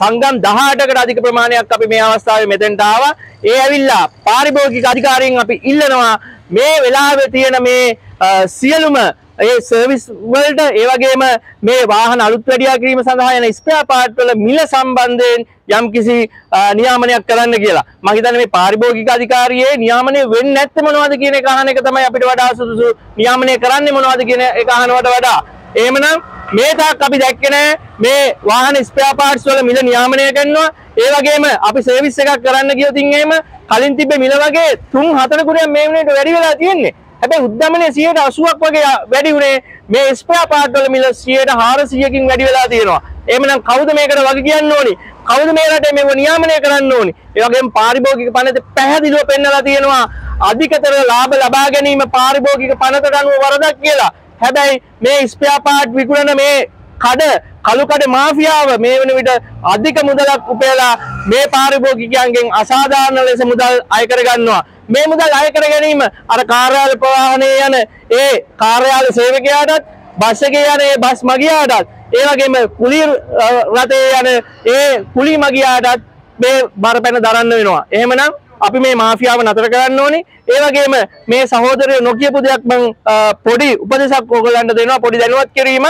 සංගම් 18කට අධික ප්‍රමාණයක් අපි මේ අවස්ථාවේ මෙතෙන්ට ආවා. ඒ ඇවිල්ලා පාරිභෝගික අධිකාරියෙන් අපි ඉල්ලනවා මේ වෙලාවේ තියෙන මේ අ, සියලුම ඒ සර්විස් වලට ඒ වගේම මේ වාහන අලුත් වැඩියා කිරීම සඳහා යන ස්පෙයා පාර්ට් වල මිල සම්බන්ධයෙන් යම්කිසි අ, නියාමනයක් කරන්න කියලා. මම හිතන්නේ මේ පාරිභෝගික අධිකාරියේ නියාමනය වෙන්නේ නැත්තේ මොනවද කියන එක අහන එක තමයි අපිට වඩා සුදුසු නියාමනය කරන්නේ මොනවද කියන එක අහනවට වඩා. එහෙමනම් මේ තාක් අපි දැක්කේ නැහැ මේ වාහන ස්පෙයා පාර්ට්ස් වල මිල නියාමනය කරනවා. ඒ වගේම අපි සර්විස් එකක් කරන්න ගියොත් එහෙම කලින් තිබ්බ මිල වගේ 3 4 ගුණයක් මේ වෙනේට වැඩි වෙලා තියෙන්නේ. හැබැයි උද්දමනය 180ක් වගේ වැඩි වුණේ මේ ස්පෙයා පාර්ට් වල මිල 400කින් වැඩි වෙලා තියෙනවා. එහෙමනම් කවුද මේකට වග කියන්න ඕනි? කවුද මේ රටේ මේව නියාමනය කරන්න ඕනි? ඒ වගේම පාරිභෝගික පනත පැහැදිලිව පෙන්නලා තියෙනවා අධිකතර ලාභ ලබා ගැනීම පාරිභෝගික පනතට අනුව වරදක් කියලා. හැබැයි මේ ස්පෙයා පාර්ට් විකුණන මේ කඩ කළු කඩ මාෆියාව මේ වන විට අධික මුදලක් උපයලා මේ පාරිභෝගිකයන්ගෙන් අසාධාරණ ලෙස මුදල් අය කරගන්නවා. මේ මුදල් අය කර ගැනීම අර කාර්යාල ප්‍රවාහනයේ යන ඒ කාර්යාල සේවකයාටත් බස් එකේ යන ඒ බස් මගියාටත් ඒ වගේම කුලී අ, රථයේ යන ඒ කුලී මගියාටත් මේ බරපැන දරන්න වෙනවා. එහෙමනම් අපි මේ මාෆියාව නතර කරන්න ඕනි. ඒ වගේම මේ සහෝදරයෝ නොකියපු දෙයක් මම අ, පොඩි උපදේශක් ඕගලන්ට දෙනවා පොඩි දැනුවත් කිරීම.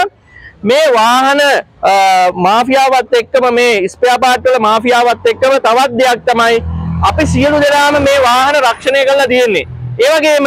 මේ වාහන අ, මාෆියාවත් එක්කම මේ ස්පෙයා පාර්ට් වල මාෆියාවත් එක්කම තවත් දෙයක් තමයි අපි සියලු දෙනාම මේ වාහන රක්ෂණය කරලා තියෙන්නේ. ඒ වගේම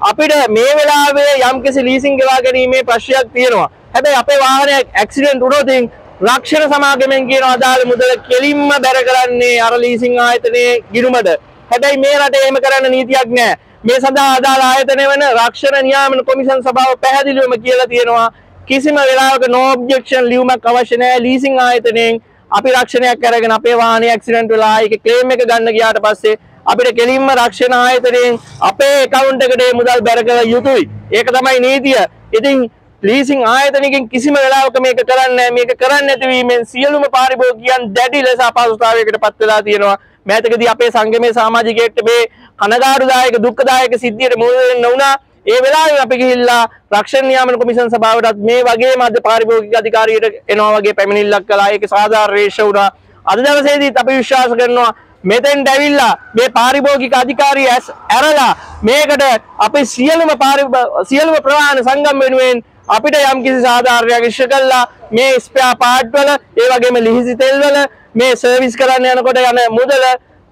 අපිට මේ වෙලාවේ යම්කිසි ලීසින් ගෙවා ගැනීමේ ප්‍රශ්නයක් තියෙනවා. හැබැයි අපේ වාහනයක් ඇක්සිඩන්ට් වුණොත් ඉතින් රක්ෂණ සමාගමෙන් කියන අදාළ මුදල කෙලින්ම බැර කරන්නේ අර ලීසින් ආයතනයේ ගිණුමට. හැබැයි මේ රටේ එහෙම කරන්න නීතියක් නැහැ. මේ සඳහා අදාළ ආයතන වෙන රක්ෂණ නියාමන කොමිෂන් සභාව පැහැදිලිවම කියලා තියෙනවා කිසිම වෙලාවක no objection ලියුමක් අවශ්‍ය නැහැ ලීසින් ආයතනයෙන් අපි රක්ෂණයක් අරගෙන අපේ වාහනේ ඇක්සිඩන්ට් වෙලා ඒක ක්ලේම් එක ගන්න ගියාට පස්සේ අපිට කෙලින්ම රක්ෂණ ආයතනයෙන් අපේ account එකට ඒ මුදල් බැර කළ යුතුයි. ඒක තමයි නීතිය. ඉතින් ලීසින් ආයතනකින් කිසිම වෙලාවක මේක කරන්නේ නැහැ. මේක කරන්නේ නැතිවීමෙන් සියලුම පාරිභෝගිකයන් දැඩි ලෙස අපහසුතාවයකට පත් වෙලා තියෙනවා. මෑතකදී අපේ සංගමේ සමාජිකයෙක්ට මේ කනගාටුදායක දුක්ඛදායක සිද්ධියට මුහුණ දෙන්න වුණා. ඒ වෙලාවේ අපි ගිහිල්ලා රක්ෂණ නියාමන කොමිෂන් සභාවටත් මේ වගේම අද පාරිභෝගික අධිකාරියට එනවා වගේ පැමිණිල්ලක් කළා. ඒක සාධාරණ රේෂ වුණා. අද දවසේදීත් අපි විශ්වාස කරනවා මෙතෙන්ට ඇවිල්ලා මේ පාරිභෝගික අධිකාරිය ඇස් ඇරලා මේකට අපි සියලුම පාරිභ- සියලුම ප්‍රවාහන සංගම් වෙනුවෙන් අපිට යම් කිසි සාධාරණයක් ඉෂ්ට කළා මේ ස්පෙයා පාර්ට් වල ඒ වගේම ලිහිසි තෙල් වල මේ සර්විස් කරන්න යනකොට යන මුදල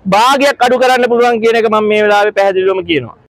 භාගයක් අඩු කරන්න පුළුවන් කියන එක මම මේ වෙලාවේ පැහැදිලිවම කියනවා.